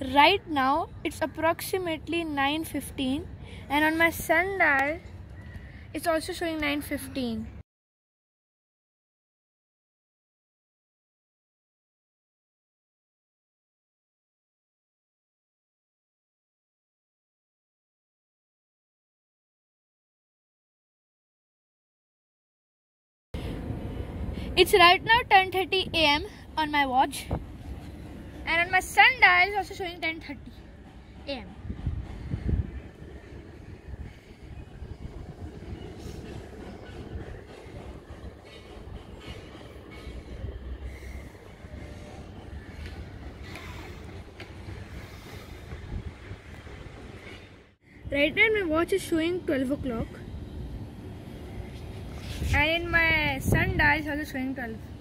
right now it's approximately 9.15 and on my sundial it's also showing 9.15 It's right now 10:30 a.m. on my watch, my sundial is also showing 10:30 a.m. Right now my watch is showing 12 o'clock and in my sundial is also showing 12